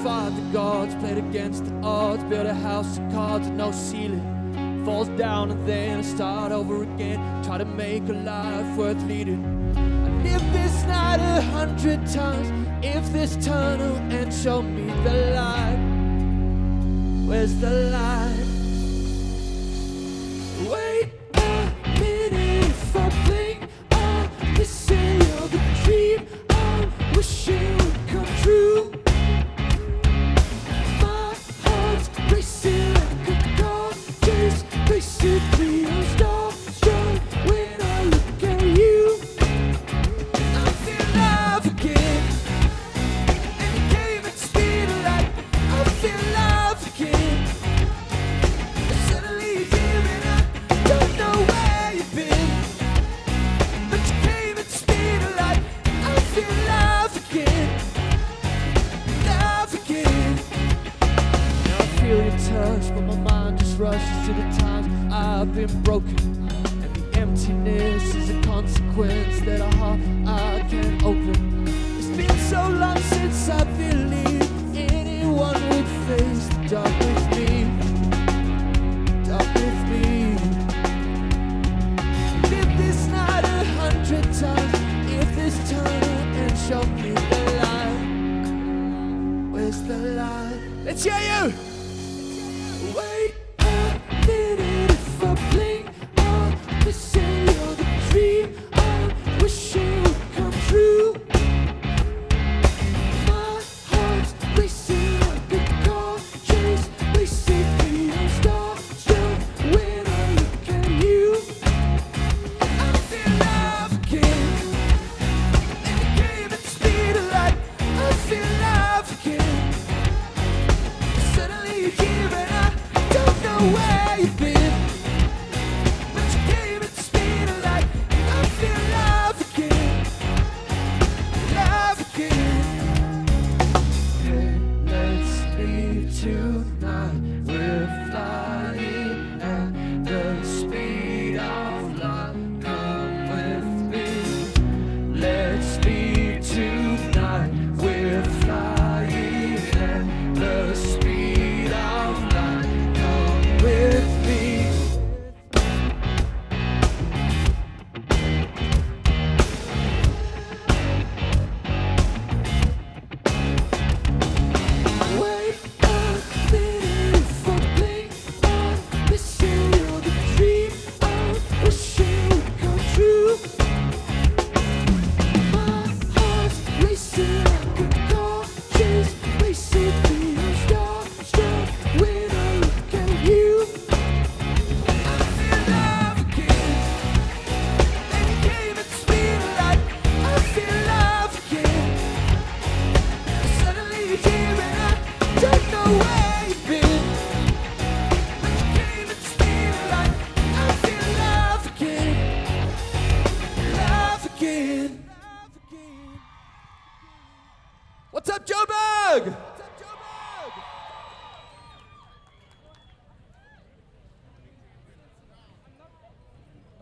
defied the gods, played against the odds, built a house of cards with no ceiling. Falls down and then I start over again, try to make a life worth leading. I lived this night a hundred times this tunnel and show me the light. Where's the light?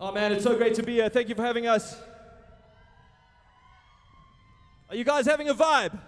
Oh man, it's so great to be here. Thank you for having us. Are you guys having a vibe?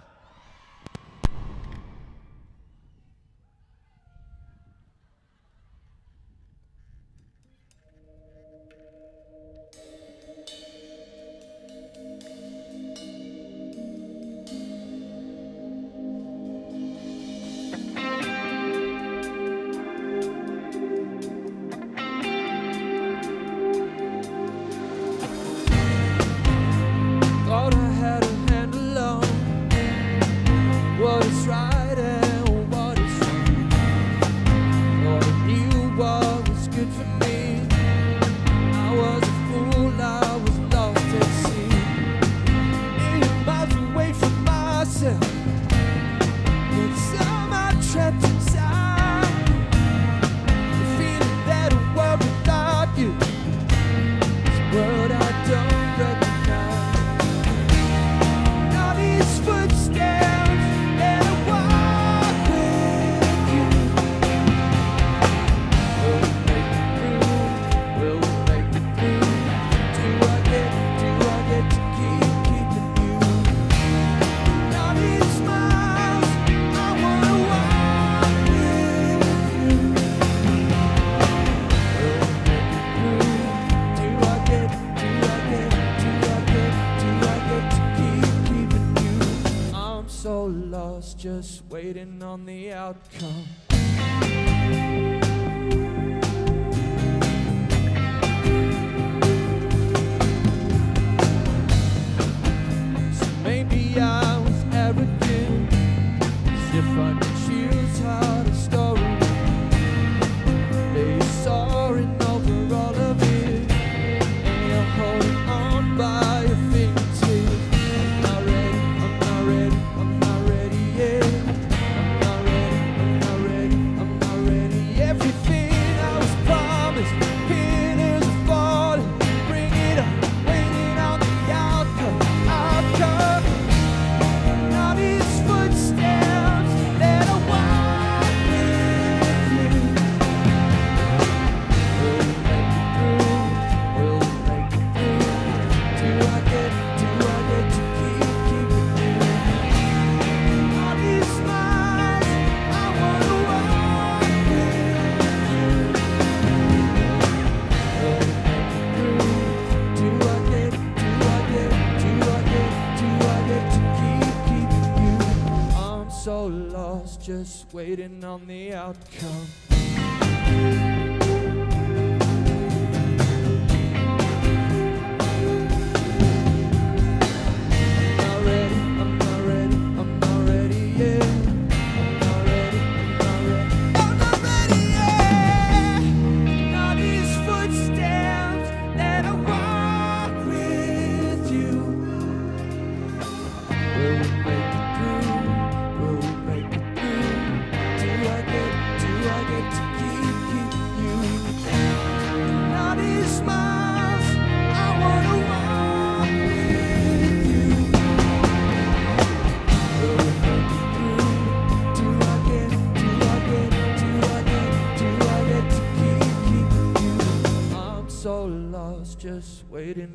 waiting on the outcome.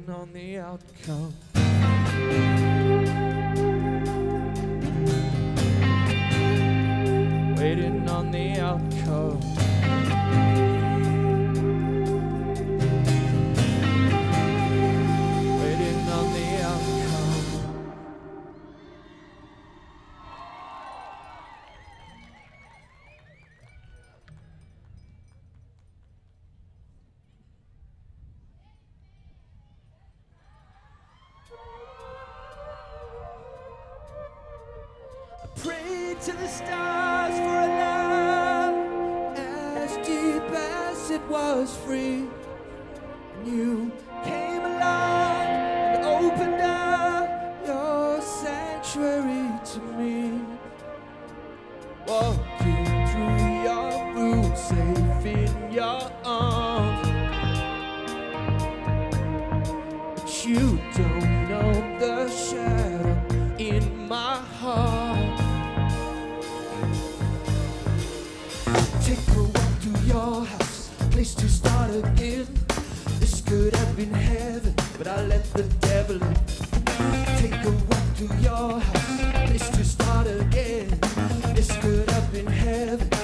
depending on the outcome. Waiting on the outcome. house place to start again. This could have been heaven, but I let the devil in. Take a walk to your house, place to start again. This could have been heaven.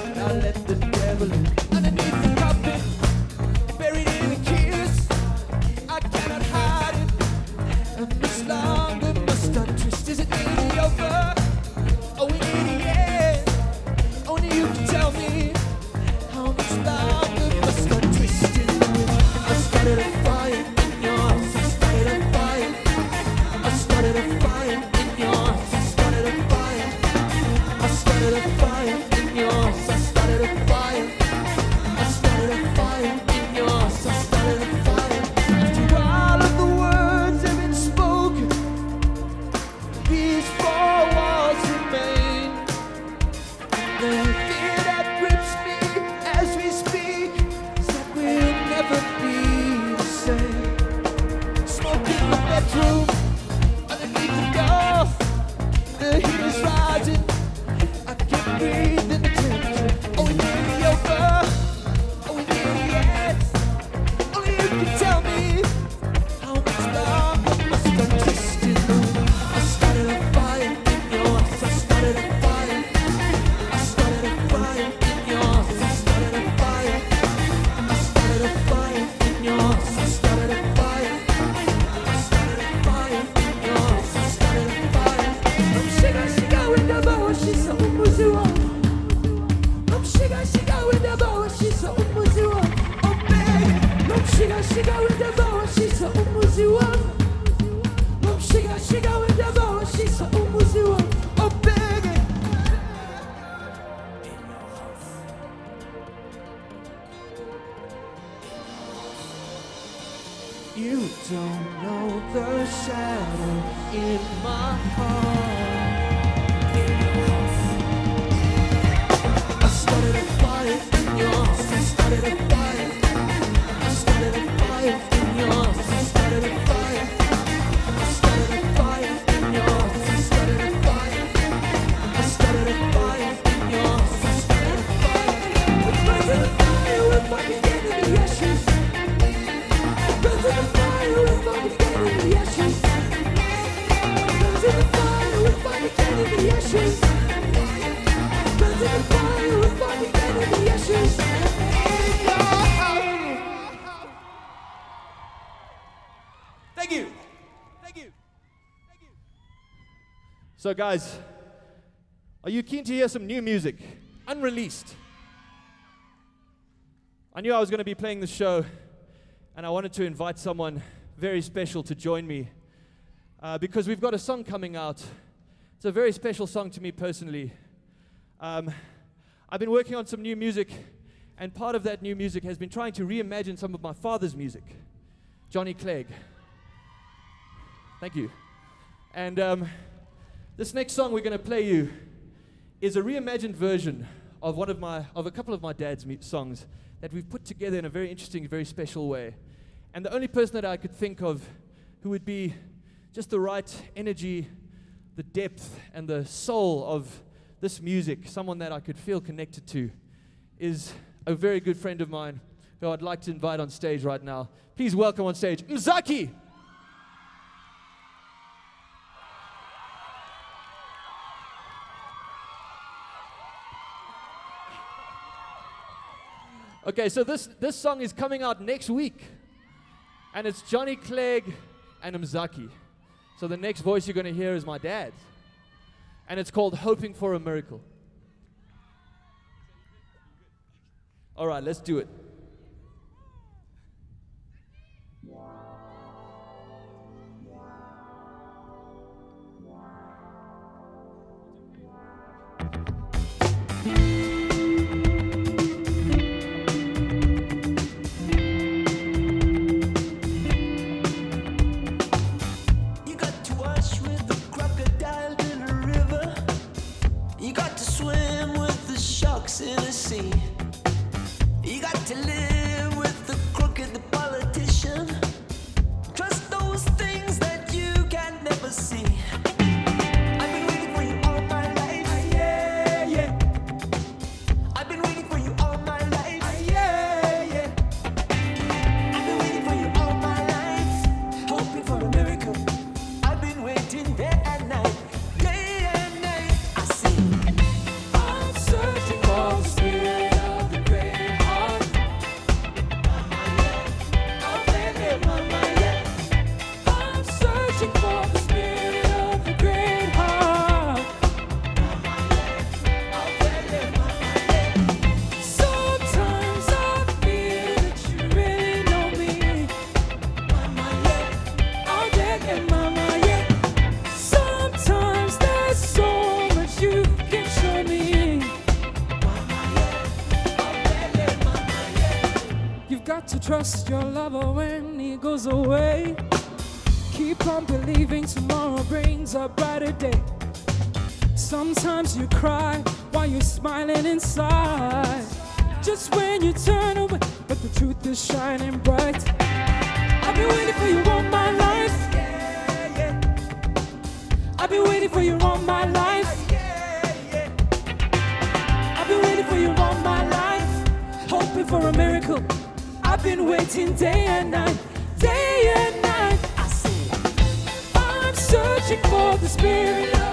You don't know the shadow in my heart. I started a fire in your heart. I started a Guys, are you keen to hear some new music? Unreleased. I knew I was going to be playing the show, and I wanted to invite someone very special to join me uh, because we've got a song coming out. It's a very special song to me personally. Um, I've been working on some new music, and part of that new music has been trying to reimagine some of my father's music, Johnny Clegg. Thank you. And um, this next song we're going to play you is a reimagined version of one of my of a couple of my dad's songs that we've put together in a very interesting, very special way. And the only person that I could think of who would be just the right energy, the depth, and the soul of this music, someone that I could feel connected to, is a very good friend of mine who I'd like to invite on stage right now. Please welcome on stage Msaki. Okay, so this, this song is coming out next week. And it's Johnny Clegg and Msaki. So the next voice you're going to hear is my dad. And it's called Hoping for a Miracle. All right, let's do it. A brighter day. Sometimes you cry while you're smiling inside. Just when you turn away, but the truth is shining bright. I've been waiting for you all my life. I've been waiting for you all my life. I've been waiting for you all my life, hoping for a miracle. I've been waiting day and night, day and night. Searching for the spirit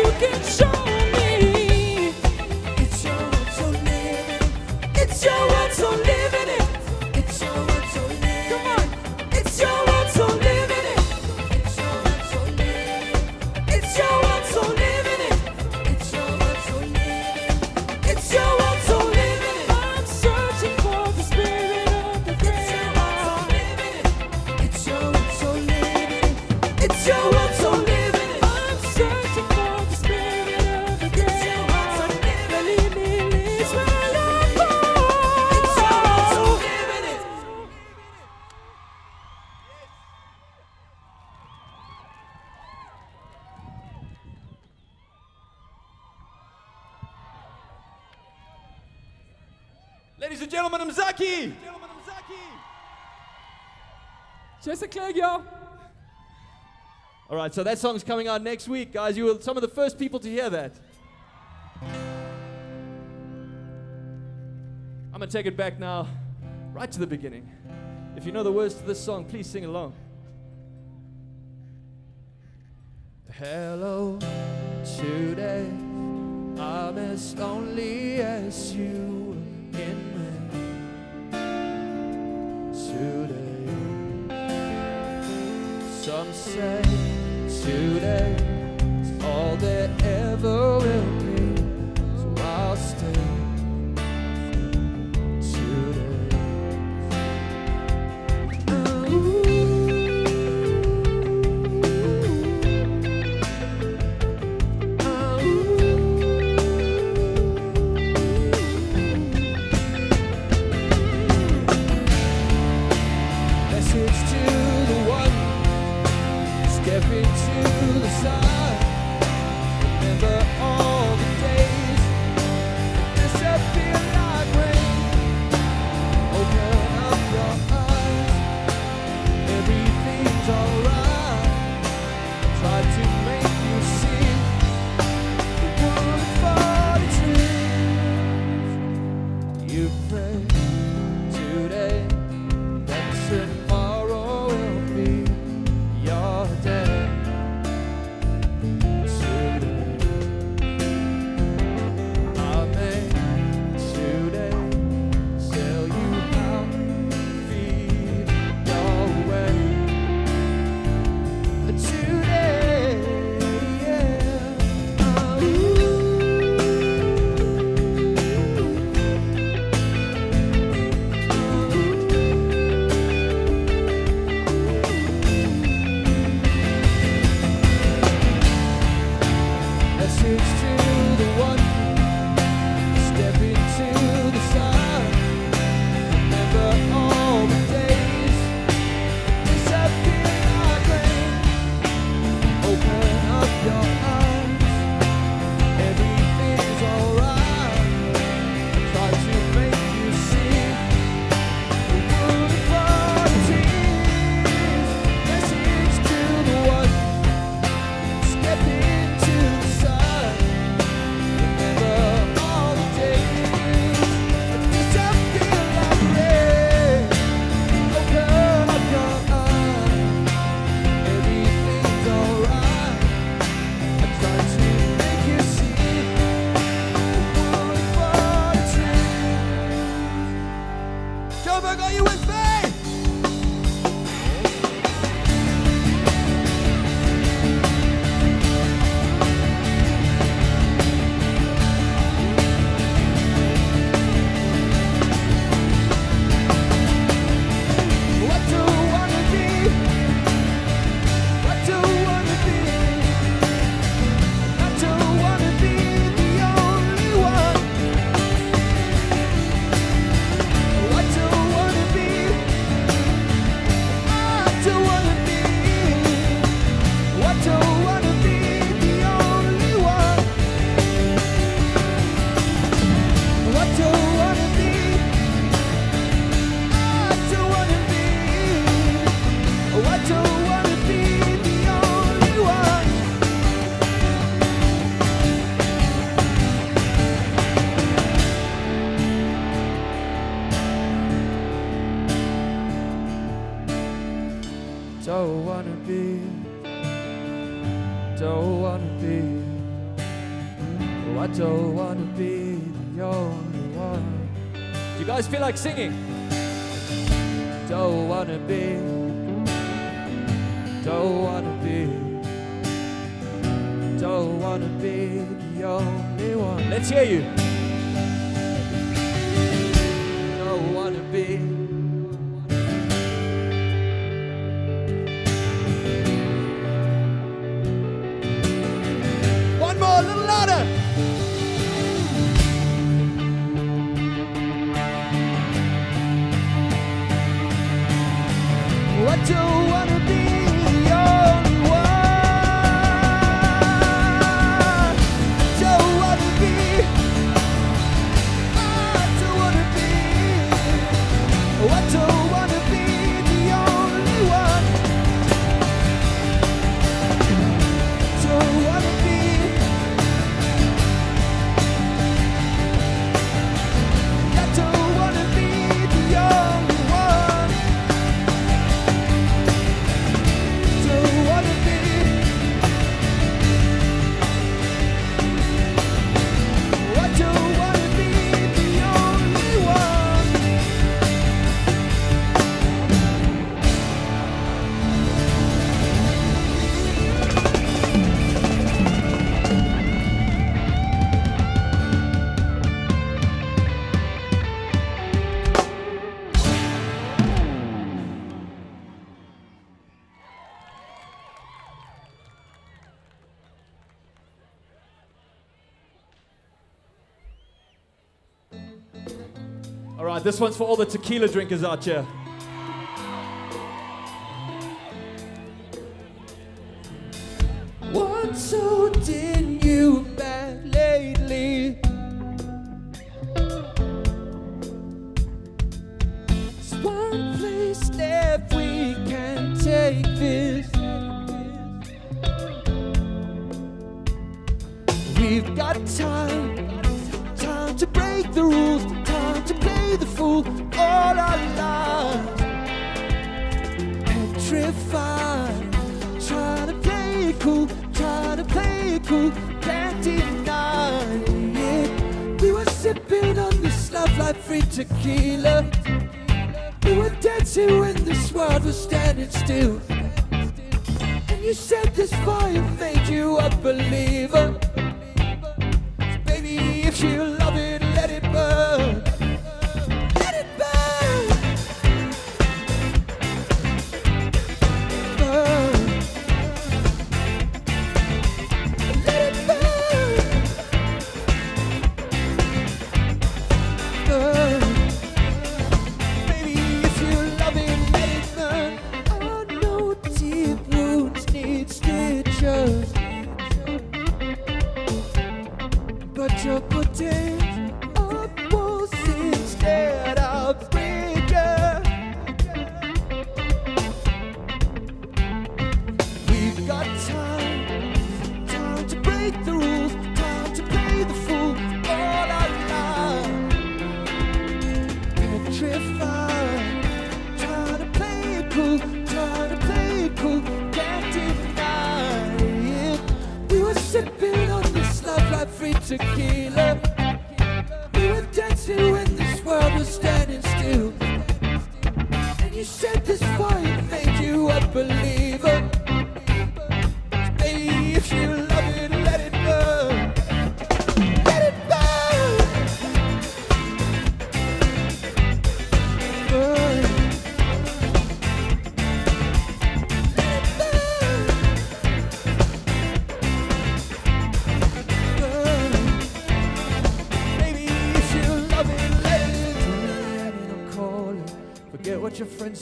you can show. Professor Clegg. All right, so that song's coming out next week, guys. You were some of the first people to hear that. I'm going to take it back now, right to the beginning. If you know the words to this song, please sing along. Hello, today. I'm as lonely as you in me today. Some say today is all that to the sun. Remember all. Don't wanna be, don't wanna be. Oh, I don't wanna be the only one. Do you guys feel like singing? Don't wanna be, don't wanna be, don't wanna be the only one. Let's hear you. Don't wanna be. This one's for all the tequila drinkers out here. What's holding you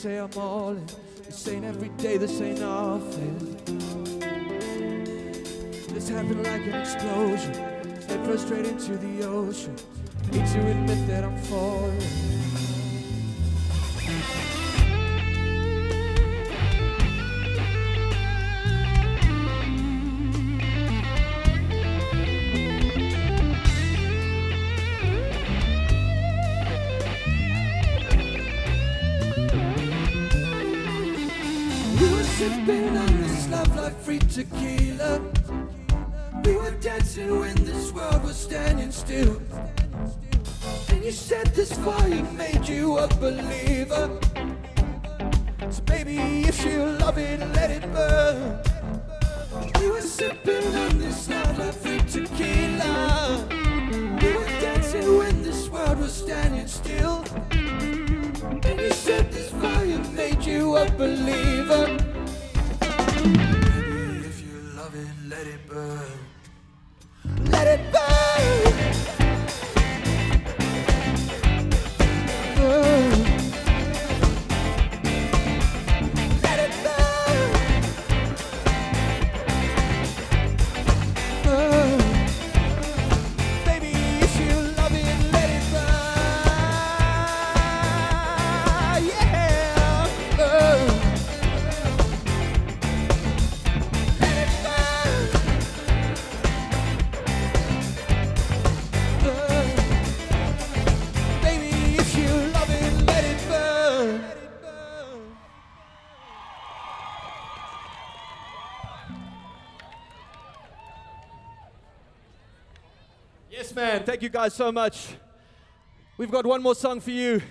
say, I'm all in. This ain't every day, this ain't often. This happened like an explosion. Head first straight into the ocean. Hate to admit that I'm falling. Sipping on this love like free tequila. We were dancing when this world was standing still. And you said this fire made you a believer. So baby, if you love it, let it burn. We were sipping on this love like free tequila. We were dancing when this world was standing still. And you said this fire made you a believer. Let it burn. Let it. Burn. Thank you guys so much. We've got one more song for you.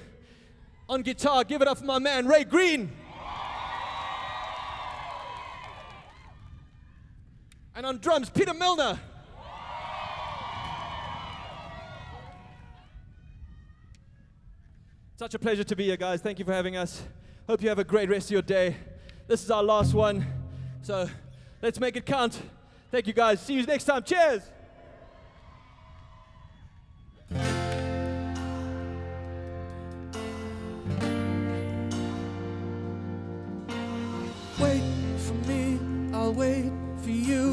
On guitar, give it up for my man, Ray Green. And on drums, Peter Milner. Such a pleasure to be here, guys. Thank you for having us. Hope you have a great rest of your day. This is our last one, so let's make it count. Thank you, guys. See you next time. Cheers. I'll wait for you.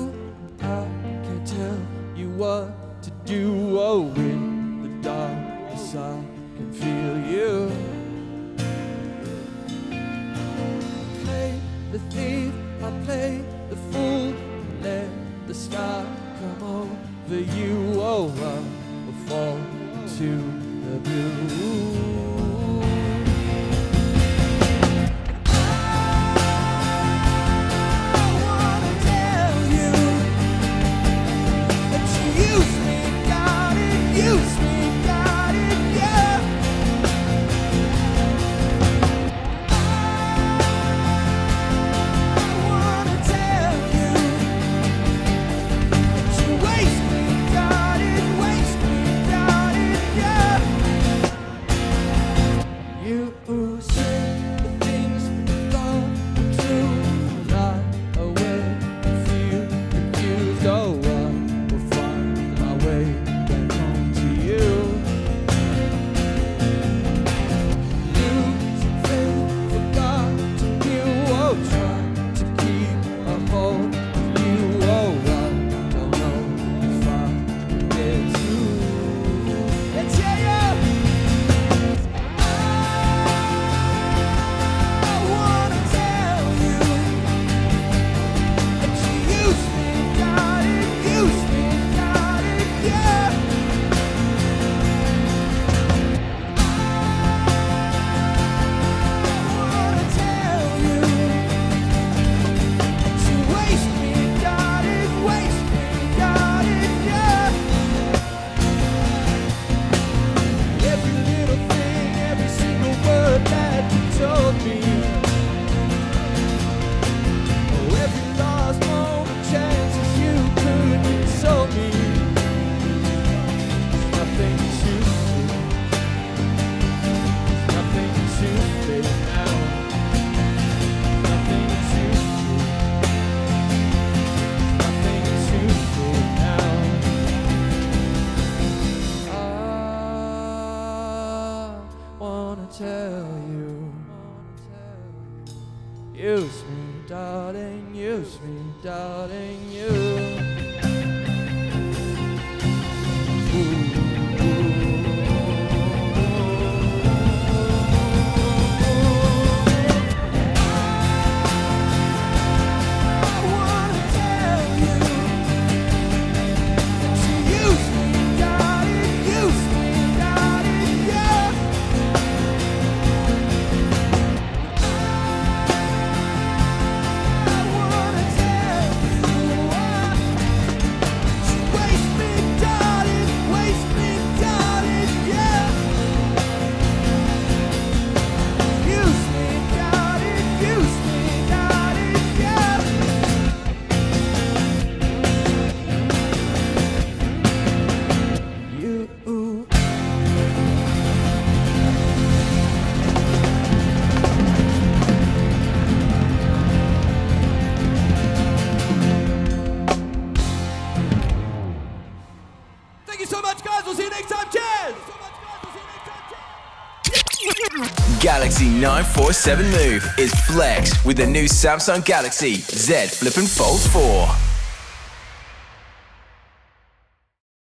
947 Move is Flex with the new Samsung Galaxy Z Flip and Fold 4.